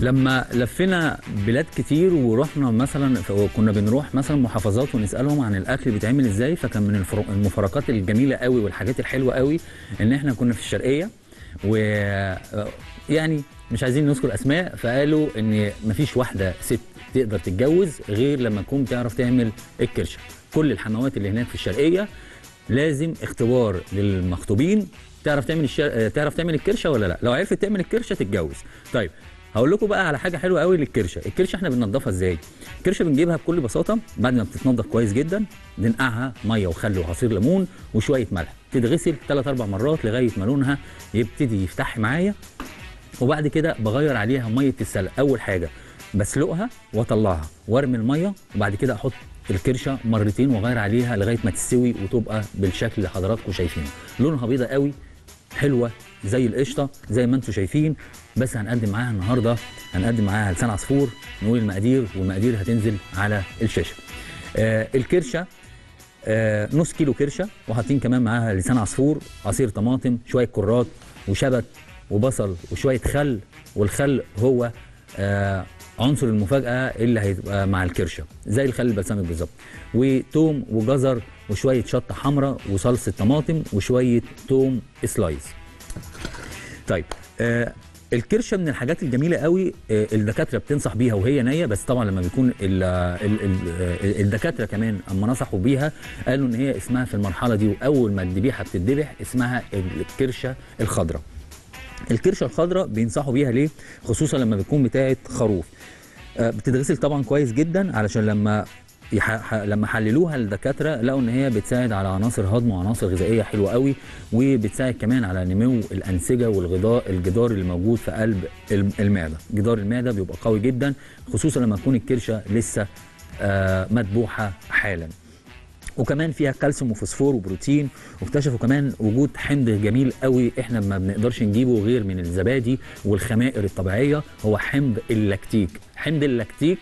لما لفينا بلاد كتير ورحنا مثلا كنا بنروح مثلا محافظات ونسألهم عن الأكل بيتعمل إزاي فكان من المفارقات الجميلة قوي والحاجات الحلوة قوي إن إحنا كنا في الشرقية. و يعني مش عايزين نذكر أسماء فقالوا إن مفيش واحدة ست تقدر تتجوز غير لما تكون بتعرف تعمل الكرشه كل الحموات اللي هناك في الشرقية لازم اختبار للمخطوبين. تعرف تعمل الشر... آه، تعرف تعمل الكرشة ولا لا؟ لو عرفت تعمل الكرشة تتجوز. طيب هقول لكم بقى على حاجة حلوة قوي للكرشة. الكرشة إحنا بننضفها إزاي؟ الكرشة بنجيبها بكل بساطة بعد ما بتتنضف كويس جدا ننقعها مية وخل وعصير ليمون وشوية ملح. تتغسل 3 4 مرات لغاية ما لونها يبتدي يفتح معايا. وبعد كده بغير عليها مية السلق. أول حاجة بسلقها واطلعها. وارمي المية وبعد كده أحط الكرشة مرتين وأغير عليها لغاية ما تستوي وتبقى بالشكل اللي حضراتكم شايفينه. لونها بيضة قوي حلوة زي القشطة زي ما أنتم شايفين. بس هنقدم معاها النهارده هنقدم معاها لسان عصفور نقول المقادير والمقادير هتنزل على الشاشة. آه الكرشة آه نص كيلو كرشة وحاطين كمان معاها لسان عصفور عصير طماطم شوية كرات وشبت وبصل وشوية خل. والخل هو آه عنصر المفاجأة اللي هيبقى مع الكرشة زي الخل البلسمك بالظبط. وتوم وجزر وشوية شطة حمراء وصلصة طماطم وشوية توم سلايس. طيب آه الكرشه من الحاجات الجميله قوي آه الدكاتره بتنصح بيها وهي نيه بس طبعا لما بيكون ال ال ال آه، الدكاتره كمان اما نصحوا بيها قالوا إن هي اسمها في المرحلة دي وأول ما الذبيحة بتتذبح اسمها الكرشة الخضراء. الكرشة الخضراء بينصحوا بيها ليه؟ خصوصا لما بتكون بتاعة خروف. آه، بتتغسل طبعا كويس جدا علشان لما لما حللوها الدكاترة لقوا إن هي بتساعد على عناصر هضم وعناصر غذائية حلوة قوي وبتساعد كمان على نمو الأنسجة والغذاء الجدار اللي موجود في قلب الم- المعدة. جدار المعدة بيبقى قوي جدا خصوصا لما تكون الكرشة لسه آه مذبوحة حالا. وكمان فيها كالسيوم وفوسفور وبروتين واكتشفوا كمان وجود حمض جميل قوي إحنا ما بنقدرش نجيبه غير من الزبادي والخمائر الطبيعية هو حمض اللاكتيك. حمض اللاكتيك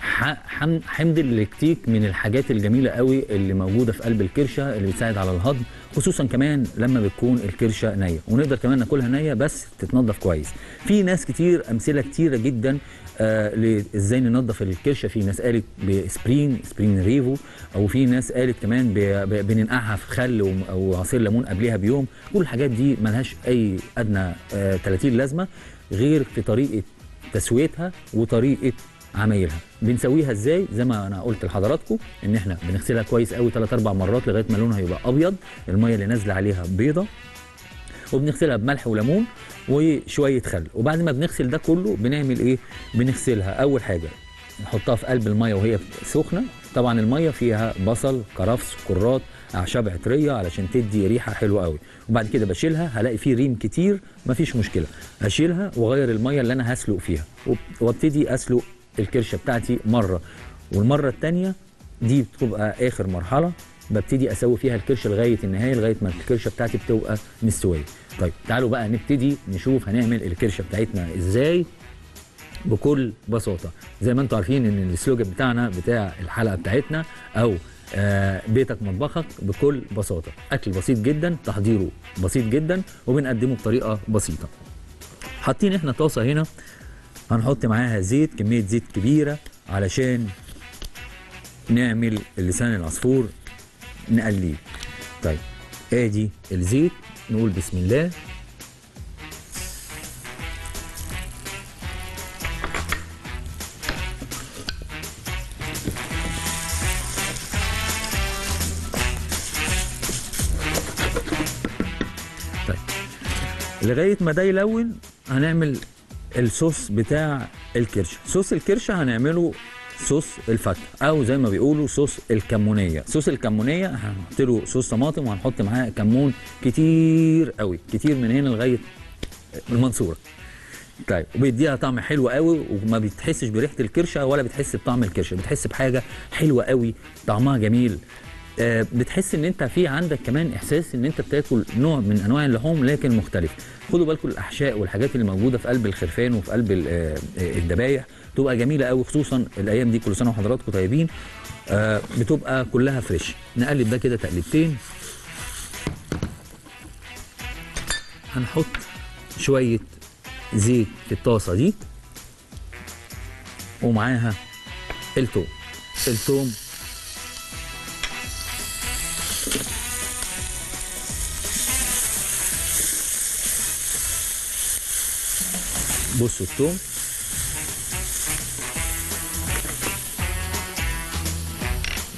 حمض اللاكتيك من الحاجات الجميلة قوي اللي موجودة في قلب الكرشة اللي بتساعد على الهضم خصوصا كمان لما بتكون الكرشة نية ونقدر كمان ناكلها نية بس تتنضف كويس. في ناس كتير أمثلة كتيرة جدا آه إزاي ننضف الكرشة. في ناس قالت بسبرين سبرين ريفو أو في ناس قالت كمان بننقعها في خل وم- أو عصير ليمون قبلها بيوم. كل الحاجات دي ملهاش أي أدنى آه 30 لازمة غير في طريقة تسويتها وطريقة عمايلها بنسويها إزاي؟ زي ما أنا قلت لحضراتكم إن إحنا بنغسلها كويس قوي 3 4 مرات لغاية ما لونها يبقى أبيض المية اللي نازلة عليها بيضة وبنغسلها بملح وليمون وشوية خل. وبعد ما بنغسل ده كله بنعمل إيه؟ بنغسلها. أول حاجة نحطها في قلب المية وهي سخنة. طبعا المية فيها بصل كرفس كرات أعشاب عطرية علشان تدي ريحة حلوة قوي وبعد كده بشيلها هلاقي فيه ريم كتير مفيش مشكلة. هشيلها وأغير المية اللي أنا هسلق فيها. وأبتدي أسلق الكرشه بتاعتي مره والمرة الثانية دي بتبقى اخر مرحله ببتدي أسوي فيها الكرشه لغايه النهايه لغايه ما الكرشه بتاعتي بتبقى مستويه. طيب تعالوا بقى نبتدي نشوف هنعمل الكرشه بتاعتنا إزاي بكل بساطة. زي ما أنتم عارفين إن السلوجن بتاعنا بتاع الحلقة بتاعتنا أو آه، بيتك مطبخك بكل بساطة. أكل بسيط جدا تحضيره بسيط جدا وبنقدمه بطريقة بسيطة. حاطين إحنا طاسة هنا هنحط معاها زيت كمية زيت كبيرة علشان نعمل لسان العصفور نقليه. طيب آدي الزيت نقول بسم الله. طيب لغاية ما ده يلون هنعمل الصوص بتاع الكرشة. صوص الكرشة هنعمله صوص الفاكهه أو زي ما بيقولوا صوص الكمونية. صوص الكمونية هنحط له صوص طماطم وهنحط معاه كمون كتير قوي كتير من هنا لغاية المنصورة. طيب وبيديها طعم حلو قوي وما بتحسش بريحة الكرشة ولا بتحس بطعم الكرشة. بتحس بحاجة حلوة قوي طعمها جميل. بتحس إن أنت في عندك كمان إحساس إن أنت بتاكل نوع من أنواع اللحوم لكن مختلف. خدوا بالكم الأحشاء والحاجات اللي موجودة في قلب الخرفان وفي قلب آه، آه، الذبايح. تبقى جميلة قوي خصوصا الأيام دي كل سنة وحضراتكم طيبين. آه، بتبقى كلها فريش نقلب ده كده تقليبتين. هنحط شوية زيت في الطاسة دي. ومعاها التوم. التوم بصوا التوم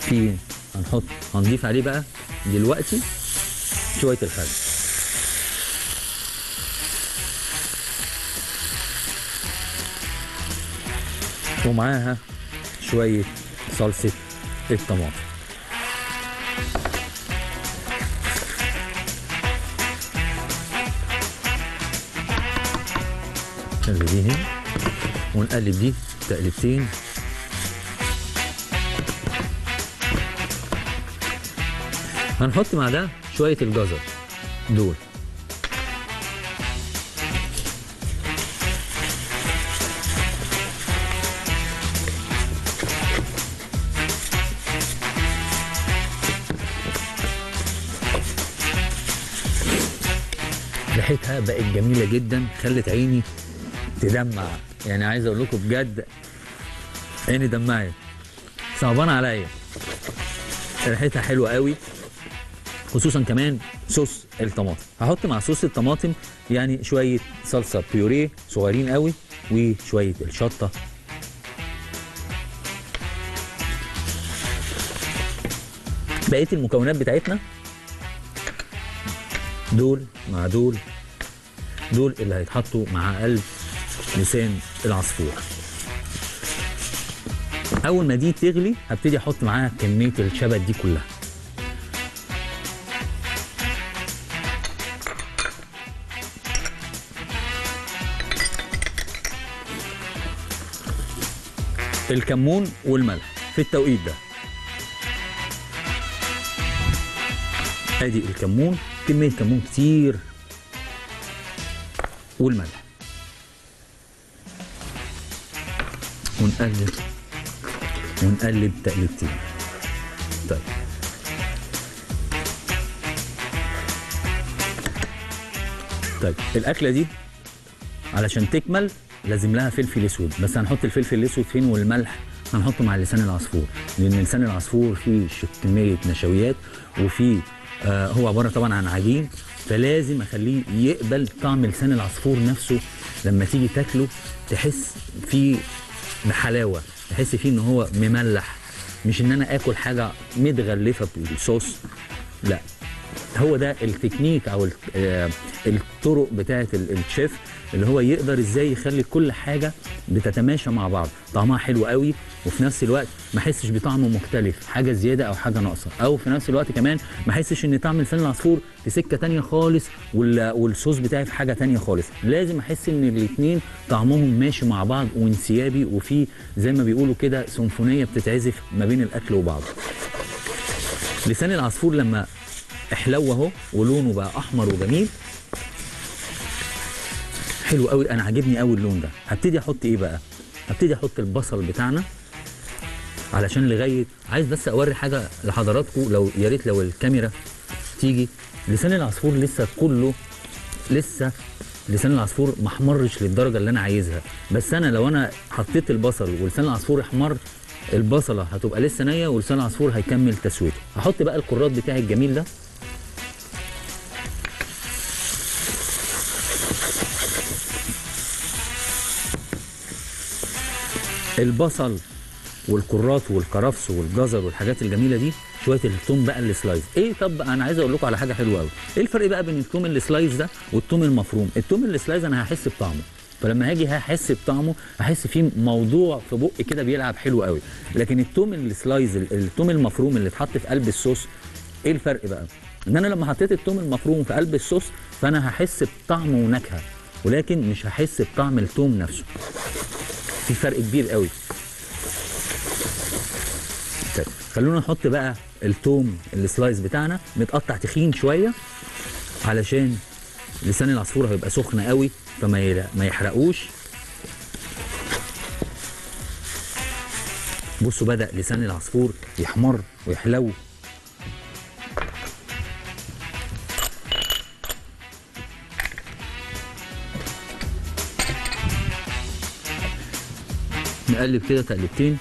في هنحط هنضيف عليه بقى دلوقتي شوية الخل. ومعاها شوية صلصة الطماطم. هنا ونقلب دي تقلبتين هنحط مع ده شوية الجزر دول. ريحتها بقت جميلة جدا خلت عيني تدمع يعني عايز أقول لكم بجد عيني دمعت. صعبان عليا. ريحتها حلوة قوي. خصوصا كمان صوص الطماطم. هحط مع صوص الطماطم يعني شوية صلصة بيوريه صغيرين قوي وشوية الشطة. بقية المكونات بتاعتنا؟ دول مع دول. دول اللي هيتحطوا مع قلب لسان العصفور. أول ما دي تغلي هبتدي أحط معاها كمية الشبت دي كلها. الكمون والملح في التوقيت ده. أدي الكمون كمية كمون كتير. والملح. ونقلب. ونقلب تقلبتين طيب. طيب الأكلة دي علشان تكمل لازم لها فلفل أسود. بس هنحط الفلفل الأسود فين والملح؟ هنحطه مع لسان العصفور. لأن لسان العصفور فيه كمية نشويات وفيه آه هو عبارة طبعا عن عجين. فلازم أخليه يقبل طعم لسان العصفور نفسه. لما تيجي تاكله تحس فيه بحلاوة تحس فيه إن هو مملح. مش إن أنا آكل حاجة متغلفة بالصوص لا. هو ده التكنيك أو آه، الطرق بتاعة ال- الشيف اللي هو يقدر إزاي يخلي كل حاجة بتتماشى مع بعض. طعمها حلو قوي وفي نفس الوقت ما احسش بطعم مختلف حاجة زيادة أو حاجة ناقصة. أو في نفس الوقت كمان ما احسش إن طعم لسان العصفور في سكة تانية خالص وال- والصوص بتاعي في حاجة تانية خالص. لازم أحس إن الاتنين طعمهم ماشي مع بعض وانسيابي وفي زي ما بيقولوا كده سيمفونية بتتعزف ما بين الأكل وبعضه لسان العصفور لما احلو أهو ولونه بقى أحمر وجميل. حلو قوي أنا عاجبني قوي اللون ده. هبتدي أحط إيه بقى؟ هبتدي أحط البصل بتاعنا. علشان لغايه عايز بس أوري حاجة لحضراتكم لو يا ريت لو الكاميرا تيجي. لسان العصفور لسه كله لسه لسان العصفور ما احمرش للدرجة اللي أنا عايزها. بس أنا لو أنا حطيت البصل ولسان العصفور احمر البصلة هتبقى لسه نية ولسان العصفور هيكمل تسويته هحط بقى الكرات بتاعي الجميل ده. البصل والكرات والكرفس والجزر والحاجات الجميلة دي شوية الثوم بقى ال slices إيه طب أنا عايز أقول لكم على حاجة حلوة قوي إيه الفرق بقى بين الثوم ال slices ده والثوم المفروم؟ الثوم ال slices أنا هحس بطعمه. فلما هاجي هحس بطعمه هحس فيه موضوع في بقي كده بيلعب حلو قوي لكن الثوم ال slices الثوم المفروم اللي اتحط في قلب الصوص إيه الفرق بقى؟ إن أنا لما حطيت الثوم المفروم في قلب الصوص فأنا هحس بطعم ونكهه ولكن مش هحس بطعم الثوم نفسه. في فرق كبير قوي طيب خلونا نحط بقى التوم ال slice بتاعنا متقطع تخين شوية علشان لسان العصفور هيبقى سخن قوي فما ما يحرقوش. بصوا بدأ لسان العصفور يحمر ويحلو. نقلب كده تقلبتين.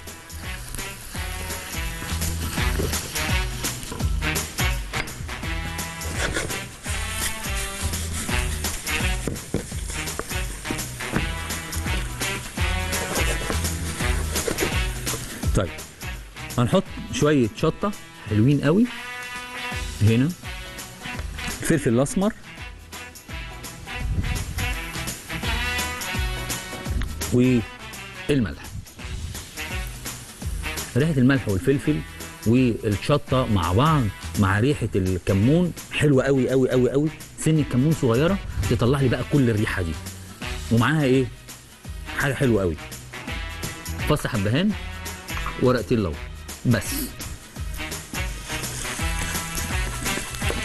طيب هنحط شوية شطة حلوين قوي هنا الفلفل الأسمر والملح. ريحة الملح والفلفل والشطة مع بعض مع ريحة الكمون. حلوة قوي قوي قوي قوي. سن الكمون صغيرة تطلع لي بقى كل الريحة دي. ومعاها إيه؟ حاجة حلوة قوي. فص حبهان. ورقتين لورا بس.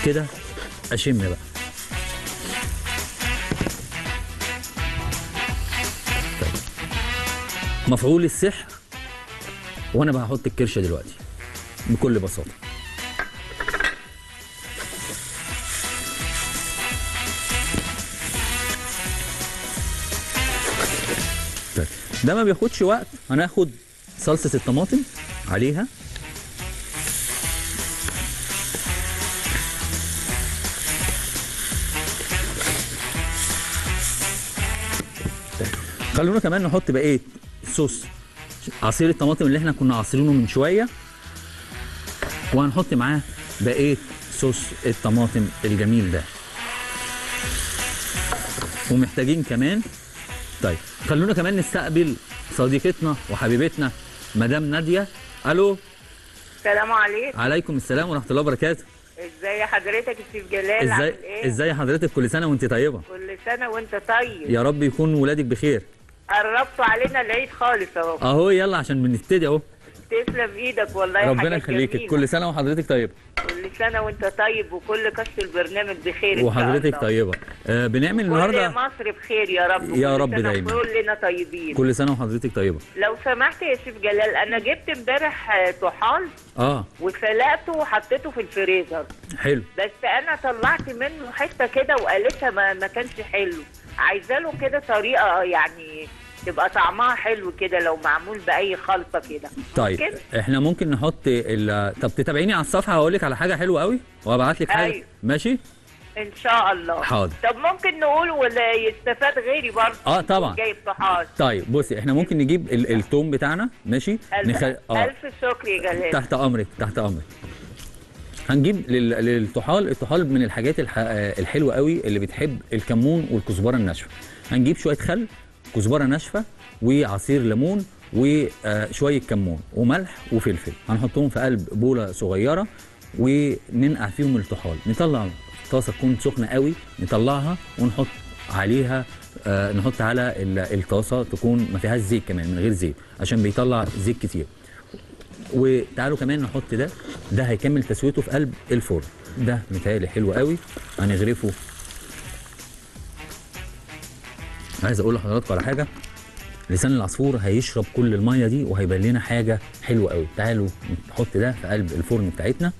كده أشم بقى. طيب. مفعول السحر. وأنا بقى هحط الكرشة دلوقتي. بكل بساطة. طيب. ده ما بياخدش وقت. هناخد صلصة الطماطم. عليها. خلونا كمان نحط بقيه صوص. عصير الطماطم اللي إحنا كنا عصرينه من شوية. وهنحط معاه بقيه صوص الطماطم الجميل ده. ومحتاجين كمان. طيب خلونا كمان نستقبل صديقتنا وحبيبتنا مدام نادية. ألو. السلام عليكم. عليكم السلام ورحمة الله وبركاته. إزاي حضرتك السيف جلال؟ إزاي عامل إيه؟ إزاي حضرتك؟ كل سنة وأنت طيبة. كل سنة وأنت طيب. يا رب يكون ولادك بخير. قربتوا علينا العيد خالص أهو. أهو يلا عشان بنبتدي أهو. تسلم إيدك والله ربنا يخليك. كل سنة وحضرتك طيبة. كل سنة وانت طيب وكل كاس البرنامج بخير وحضرتك. طيبة. آه بنعمل كل النهارده مصر بخير يا رب يا رب دايما. كلنا طيبين. كل سنة وحضرتك طيبة. لو سمحت يا شيف جلال أنا جبت امبارح طحال آه. وسلقته وحطيته في الفريزر. حلو. بس أنا طلعت منه حتة كده وقالتها ما, ما كانش حلو. عايزة له كده طريقة يعني تبقى طعمها حلو كده لو معمول بأي خلطة كده. طيب ممكن؟ إحنا ممكن نحط ال... طب تتابعيني على الصفحة هقول لك على حاجة حلوة قوي وأبعت لك حاجة. أيوة. ماشي؟ إن شاء الله. حاضر. طب ممكن نقول ولا يستفاد غيري برضه؟ آه، طبعا. جايب طحال طيب بصي إحنا ممكن نجيب ال... التوم بتاعنا ماشي؟ ألف, آه. ألف شكر يا جلال تحت أمرك تحت أمرك. هنجيب لل... للطحال الطحال من الحاجات الح... آه، الحلوة قوي اللي بتحب الكمون والكزبرة الناشفة. هنجيب شوية خل كزبرة ناشفة وعصير ليمون وشوية كمون وملح وفلفل. هنحطهم في قلب بولة صغيرة وننقع فيهم الطحال. نطلع طاسة تكون سخنة قوي نطلعها ونحط عليها آه نحط على ال- الطاسة تكون ما فيهاش زيت كمان من غير زيت عشان بيطلع زيت كتير. وتعالوا كمان نحط ده. ده هيكمل تسويته في قلب الفرن. ده متهيألي حلو قوي. هنغرفه عايز أقول لحضراتكم على حاجة. لسان العصفور هيشرب كل المية دي وهيبان لنا حاجة حلوة قوي. تعالوا نحط ده في قلب الفرن بتاعتنا.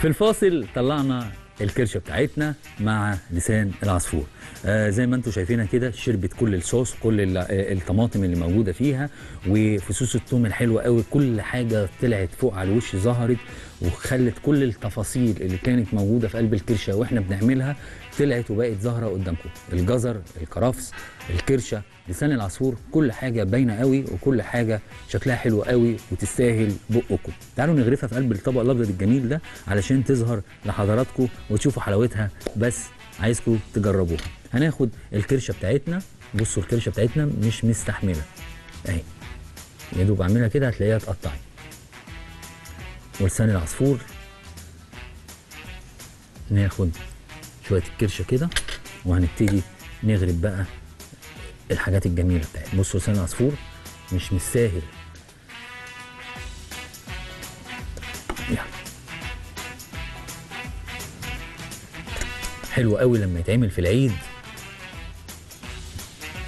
في الفاصل طلعنا الكرشه بتاعتنا مع لسان العصفور. آه زي ما أنتم شايفينها كده شربت كل الصوص كل آه، الطماطم اللي موجودة فيها وفصوص الثوم الحلوة قوي. كل حاجة طلعت فوق على الوش ظهرت وخلت كل التفاصيل اللي كانت موجودة في قلب الكرشة وإحنا بنعملها طلعت وبقت ظاهرة قدامكم. الجزر الكرفس الكرشة لسان العصفور كل حاجة باينة قوي وكل حاجة شكلها حلو قوي وتستاهل بقكم. تعالوا نغرفها في قلب الطبق الأبيض الجميل ده علشان تظهر لحضراتكم وتشوفوا حلاوتها بس عايزكم تجربوها. هناخد الكرشة بتاعتنا بصوا الكرشة بتاعتنا مش مستحملة. أهي. يا دوب اعملها كده هتلاقيها اتقطعت. ولسان العصفور. ناخد شوية الكرشة كده وهنبتدي نغرب بقى الحاجات الجميلة بتاعتنا بصوا لسان العصفور مش مستاهل. حلو قوي لما يتعمل في العيد.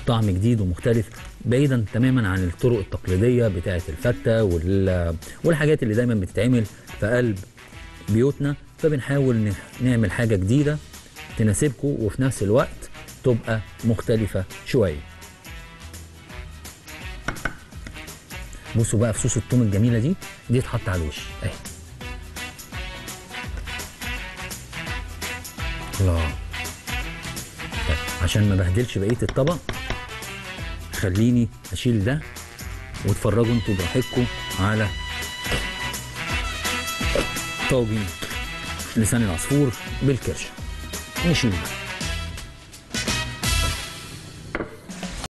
طعم جديد ومختلف بعيدا تماما عن الطرق التقليدية بتاعه الفتة وال- والحاجات اللي دايما بتتعمل في قلب بيوتنا. فبنحاول نعمل حاجة جديدة تناسبكم وفي نفس الوقت تبقى مختلفة شوية. بصوا بقى فصوص الثوم الجميلة دي دي تحط على الوش. اهي. الله. عشان ما بهدلش بقية الطبق خليني أشيل ده واتفرجوا أنتوا براحتكم على طاجن لسان العصفور بالكرشة. نشيل ده